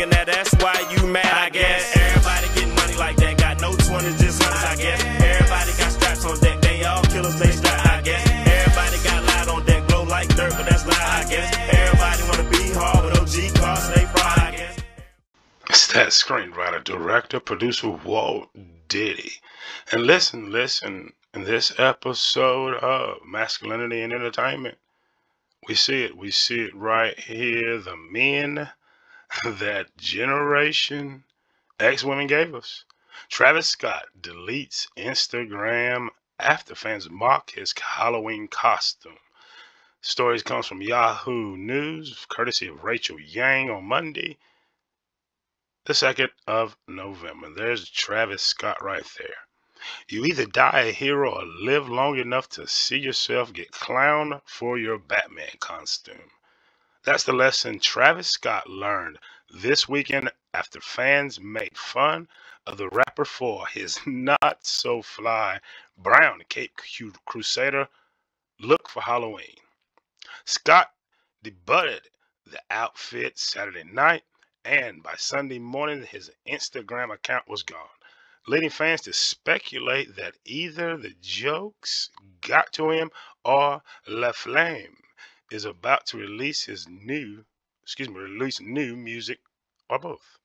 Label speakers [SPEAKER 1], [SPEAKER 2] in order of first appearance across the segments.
[SPEAKER 1] And that, that's why you mad, I guess. Everybody getting money like that. Got no 20s, just hundreds, I guess. Everybody got straps on deck. They all killers, they strap, I guess. Everybody got light on deck. Glow like dirt, but that's I guess. Everybody wanna be hard, OG costs, they fry, I guess.
[SPEAKER 2] It's that screenwriter, director, producer Walt Diddy. And listen, listen, in this episode of Masculinity and Entertainment, we see it. We see it right here. The men that Generation X women gave us. Travis Scott deletes Instagram after fans mock his Halloween costume. Stories comes from Yahoo News, courtesy of Rachel Yang on Monday, the 2nd of November. There's Travis Scott right there. You either die a hero or live long enough to see yourself get clowned for your Batman costume. That's the lesson Travis Scott learned this weekend after fans made fun of the rapper for his not so fly brown Cape Crusader look for Halloween. Scott debuted the outfit Saturday night, and by Sunday morning, his Instagram account was gone, leading fans to speculate that either the jokes got to him or La Flame is about to release his new, excuse me, release new music or both.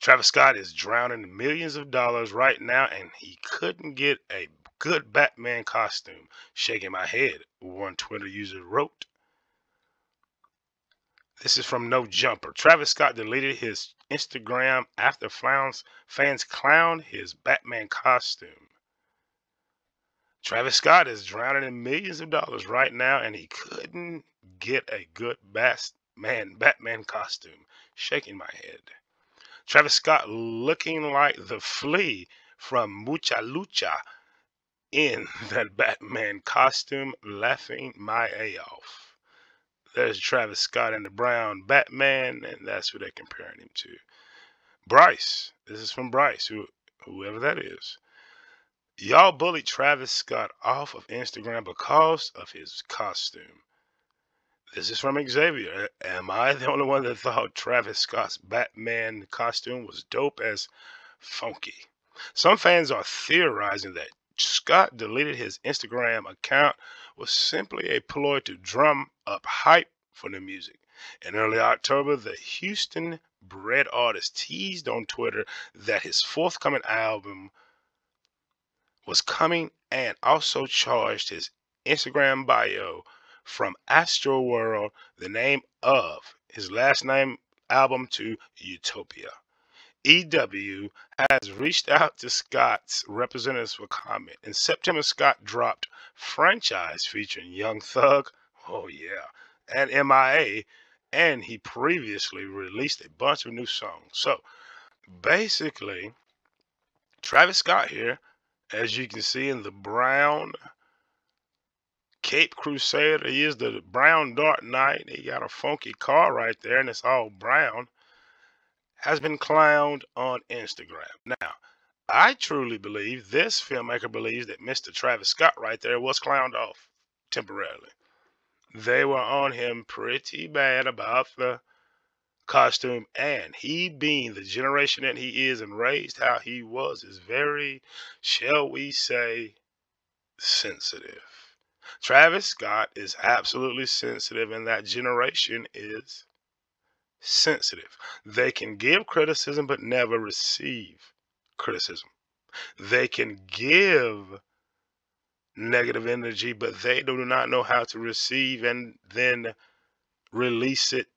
[SPEAKER 2] Travis Scott is drowning in millions of dollars right now, and he couldn't get a good Batman costume. Shaking my head, one Twitter user wrote. This is from No Jumper. Travis Scott deleted his Instagram after fans, fans clowned his Batman costume. Travis Scott is drowning in millions of dollars right now, and he couldn't get a good Batman Batman costume. Shaking my head. Travis Scott looking like the flea from Mucha Lucha in that Batman costume, laughing my A off. There's Travis Scott and the brown Batman, and that's who they're comparing him to. Bryce, this is from Bryce, who, whoever that is. Y'all bullied Travis Scott off of Instagram because of his costume. This is from Xavier. Am I the only one that thought Travis Scott's Batman costume was dope as funky? Some fans are theorizing that Scott deleted his Instagram account was simply a ploy to drum up hype for the music. In early October, the Houston bred artist teased on Twitter that his forthcoming album was coming and also charged his Instagram bio from Astroworld, the name of his last name album to Utopia. EW has reached out to Scott's representatives for comment. In September, Scott dropped franchise featuring Young Thug, oh yeah, and MIA, and he previously released a bunch of new songs. So basically, Travis Scott here as you can see in the brown Cape Crusader, he is the brown Dark Knight. He got a funky car right there, and it's all brown. Has been clowned on Instagram. Now, I truly believe this filmmaker believes that Mr. Travis Scott right there was clowned off temporarily. They were on him pretty bad about the costume and he being the generation that he is and raised how he was is very shall we say sensitive travis scott is absolutely sensitive and that generation is sensitive they can give criticism but never receive criticism they can give negative energy but they do not know how to receive and then release it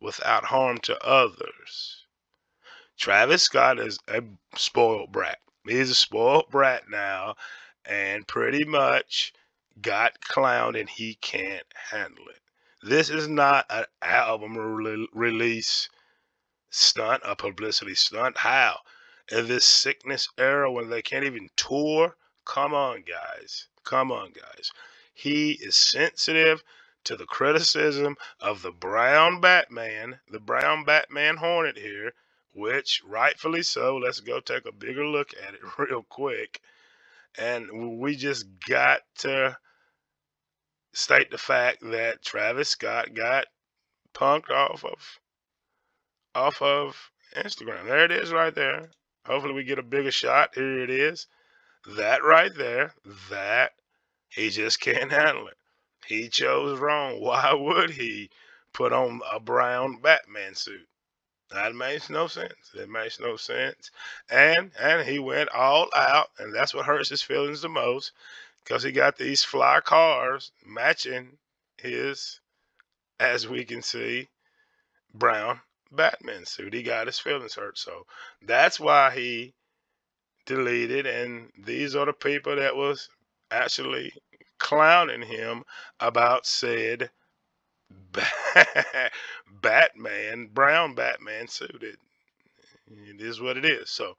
[SPEAKER 2] without harm to others. Travis Scott is a spoiled brat. He's a spoiled brat now and pretty much got clowned and he can't handle it. This is not an album re- release stunt, a publicity stunt. How? In this sickness era when they can't even tour? Come on, guys. Come on, guys. He is sensitive to the criticism of the brown Batman, the brown Batman Hornet here, which rightfully so. Let's go take a bigger look at it real quick. And we just got to state the fact that Travis Scott got punked off of off of Instagram. There it is right there. Hopefully we get a bigger shot. Here it is. That right there. That he just can't handle it. He chose wrong. Why would he put on a brown Batman suit? That makes no sense. That makes no sense. And and he went all out, and that's what hurts his feelings the most, because he got these fly cars matching his, as we can see, brown Batman suit. He got his feelings hurt. So that's why he deleted. And these are the people that was actually clowning him about said Batman, brown Batman suit. It, it is what it is. So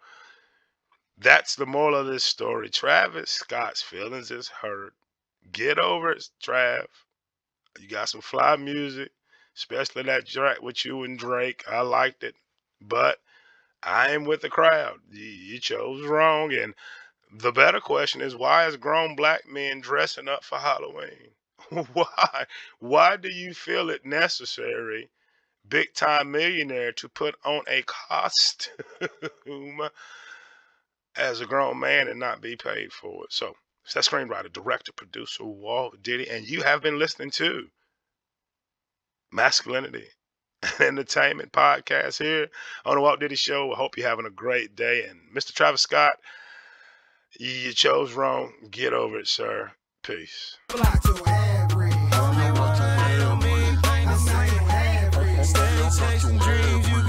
[SPEAKER 2] that's the moral of this story. Travis Scott's feelings is hurt. Get over it, Trav. You got some fly music especially that track with you and Drake. I liked it, but I am with the crowd. You, chose wrong. And the better question is why is grown black men dressing up for Halloween? why? Why do you feel it necessary, big time millionaire, to put on a costume as a grown man and not be paid for it? So it's that screenwriter, director, producer, Walt Diddy, and you have been listening to masculinity entertainment podcast here on the Walt Diddy Show. I hope you're having a great day. And Mr. Travis Scott, you chose wrong. Get over it, sir. Peace. Chasing dreams.